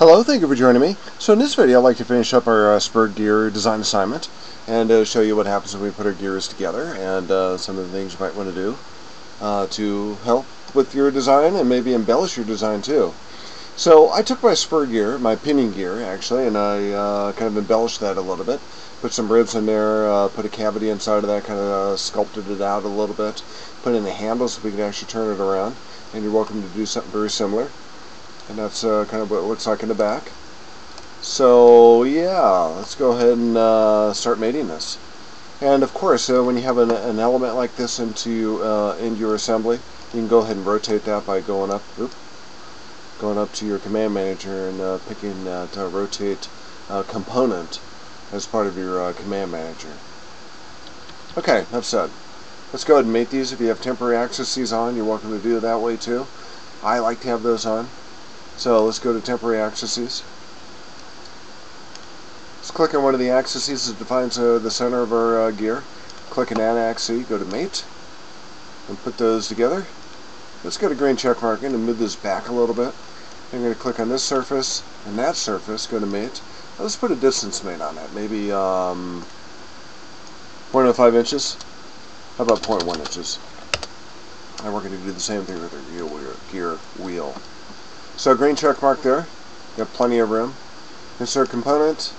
Hello, thank you for joining me. So in this video I'd like to finish up our uh, spur gear design assignment and uh, show you what happens when we put our gears together and uh, some of the things you might want to do uh, to help with your design and maybe embellish your design too. So I took my spur gear, my pinion gear actually, and I uh, kind of embellished that a little bit. Put some ribs in there, uh, put a cavity inside of that, kind of sculpted it out a little bit. Put in the handle so we can actually turn it around. And you're welcome to do something very similar and that's uh, kind of what it looks like in the back. So yeah, let's go ahead and uh, start mating this. And of course, uh, when you have an, an, element like this into uh, into your assembly, you can go ahead and rotate that by going up, going up to your command manager and uh, picking that rotate component as part of your command manager. Okay, enough said. Let's go ahead and mate these. If you have temporary axes on, you're welcome to do it that way too. I like to have those on. So let's go to temporary axes. Let's click on one of the axes that defines uh, the center of our uh, gear. Click an axis, go to mate, and put those together. Let's go to green check mark and move this back a little bit. I'm going to click on this surface and that surface, go to mate. Let's put a distance mate on that, maybe um, 0.05 inches. How about 0.1 inches? And we're going to do the same thing with our gear wheel. So green check mark there. Got plenty of room. Insert component.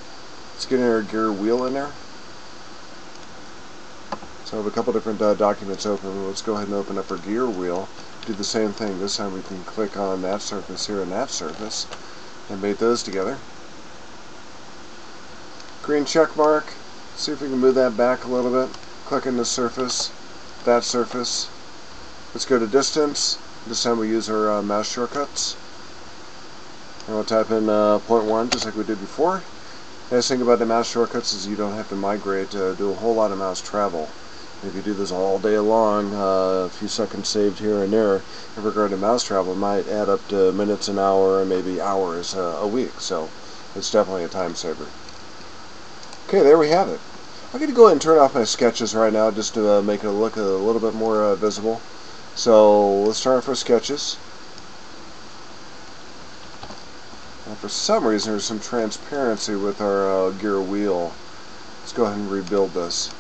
Let's get our gear wheel in there. So I have a couple different uh, documents open. Let's go ahead and open up our gear wheel. Do the same thing. This time we can click on that surface here and that surface and mate those together. Green check mark. See if we can move that back a little bit. Click on the surface, that surface. Let's go to distance. This time we use our uh, mouse shortcuts. And we'll type in uh, point one just like we did before. The nice thing about the mouse shortcuts is you don't have to migrate, uh, do a whole lot of mouse travel. If you do this all day long, uh, a few seconds saved here and there in regard to mouse travel might add up to minutes an hour, and maybe hours uh, a week. So it's definitely a time saver. Okay, there we have it. I'm going to go ahead and turn off my sketches right now just to uh, make it look a little bit more uh, visible. So let's start off our sketches. And for some reason there's some transparency with our uh, gear wheel. Let's go ahead and rebuild this.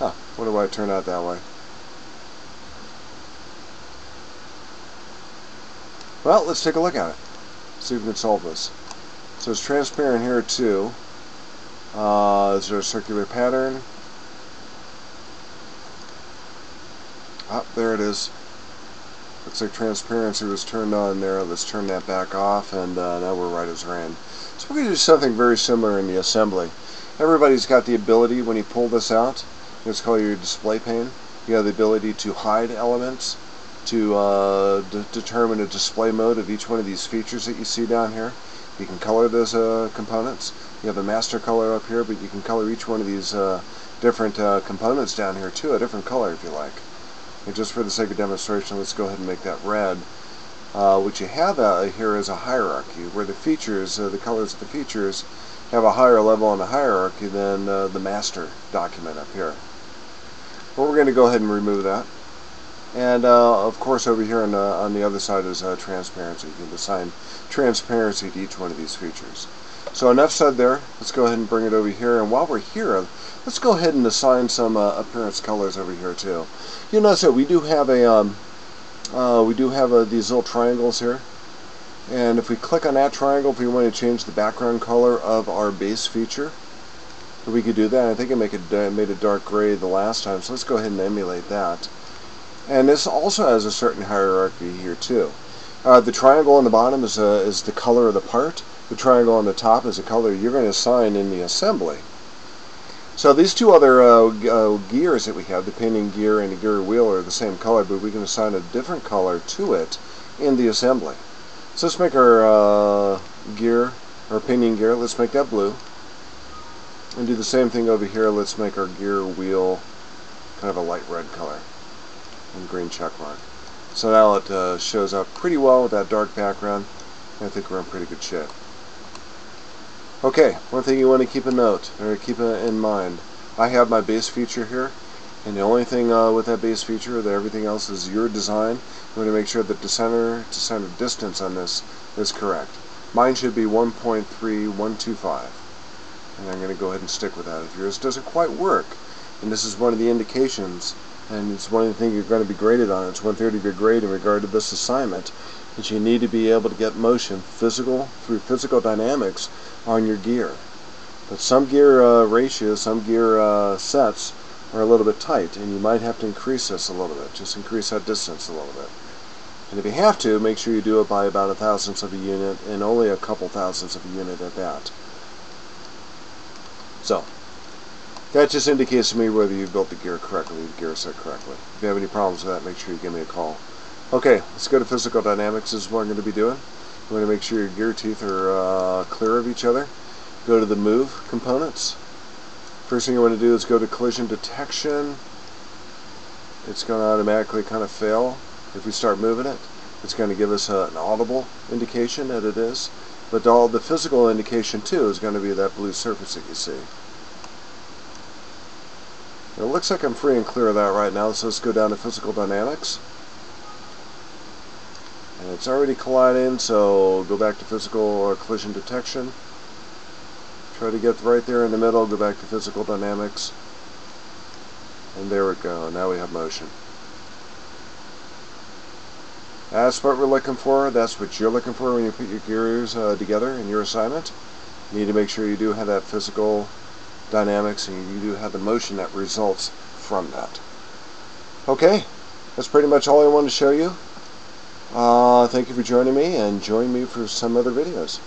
Huh, what do I turn out that way? Well, let's take a look at it. See if we can solve this. So it's transparent here too. Uh, is there a circular pattern? Ah, there it is. Looks like transparency was turned on there. Let's turn that back off, and uh, now we're right as rain. So we're going to do something very similar in the assembly. Everybody's got the ability, when you pull this out, it's called your display pane. You have the ability to hide elements, to uh, determine a display mode of each one of these features that you see down here. You can color those uh, components. You have a master color up here, but you can color each one of these uh, different uh, components down here too, a different color if you like. And just for the sake of demonstration, let's go ahead and make that red. Uh, what you have here is a hierarchy, where the features, uh, the colors of the features, have a higher level in the hierarchy than uh, the master document up here. But we're going to go ahead and remove that. And uh, of course over here on the, on the other side is uh, transparency. You can assign transparency to each one of these features. So enough said there. Let's go ahead and bring it over here. And while we're here, let's go ahead and assign some uh, appearance colors over here too. You notice that we do have a um, uh, we do have uh, these little triangles here. And if we click on that triangle, if we want to change the background color of our base feature, we could do that. I think I make it made it dark gray the last time, so let's go ahead and emulate that. And this also has a certain hierarchy here too. Uh, the triangle on the bottom is, uh, is the color of the part. The triangle on the top is a color you're going to assign in the assembly. So these two other uh, uh, gears that we have, the pinion gear and the gear wheel, are the same color, but we can assign a different color to it in the assembly. So let's make our uh, gear, our pinion gear, let's make that blue. And do the same thing over here, let's make our gear wheel kind of a light red color and green check mark. So now it uh, shows up pretty well with that dark background. I think we're in pretty good shape. Okay, one thing you want to keep a note, or keep in mind. I have my base feature here, And the only thing uh, with that base feature that everything else is your design, you want to make sure that the center to center distance on this is correct. Mine should be 1.3125. And I'm going to go ahead and stick with that. If yours doesn't quite work, and this is one of the indications, and it's one of the things you're going to be graded on, it's one third of your grade in regard to this assignment, that you need to be able to get motion physical through physical dynamics on your gear. But some gear uh, ratios, some gear uh, sets are a little bit tight, and you might have to increase this a little bit. Just increase that distance a little bit. And if you have to, make sure you do it by about a thousandth of a unit, and only a couple thousandths of a unit at that. So, that just indicates to me whether you built the gear correctly, the gear set correctly. If you have any problems with that, make sure you give me a call. Okay, let's go to physical dynamics. This is what I'm going to be doing. You want to make sure your gear teeth are uh, clear of each other. Go to the move components. First thing you want to do is go to collision detection. It's going to automatically kind of fail if we start moving it. It's going to give us a, an audible indication that it is. But all the physical indication too is going to be that blue surface that you see. It looks like I'm free and clear of that right now, so let's go down to physical dynamics. And it's already colliding, so go back to physical or collision detection. Try to get right there in the middle, go back to physical dynamics. And there we go, now we have motion. That's what we're looking for, that's what you're looking for when you put your gears uh, together in your assignment. You need to make sure you do have that physical dynamics and you do have the motion that results from that. Okay, that's pretty much all I wanted to show you. Uh, thank you for joining me and join me for some other videos.